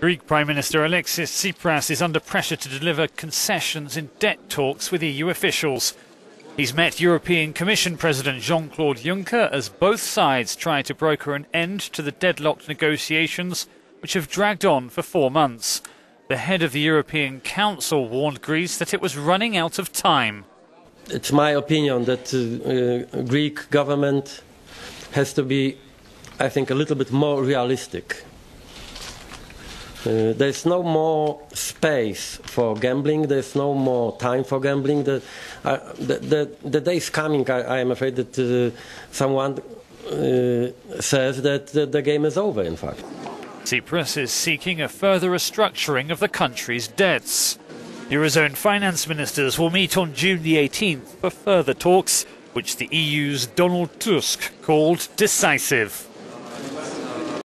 Greek Prime Minister Alexis Tsipras is under pressure to deliver concessions in debt talks with EU officials. He's met European Commission President Jean Claude Juncker as both sides try to broker an end to the deadlocked negotiations, which have dragged on for four months. The head of the European Council warned Greece that it was running out of time. It's my opinion that the uh, Greek government has to be, I think, a little bit more realistic. Uh, there's no more space for gambling. There's no more time for gambling. The, uh, the, the, the, day is coming. I, I am afraid that uh, someone uh, says that the, the game is over, in fact. Tsipras is seeking a further restructuring of the country's debts. Eurozone finance ministers will meet on June the 18th for further talks, which the EU's Donald Tusk called decisive.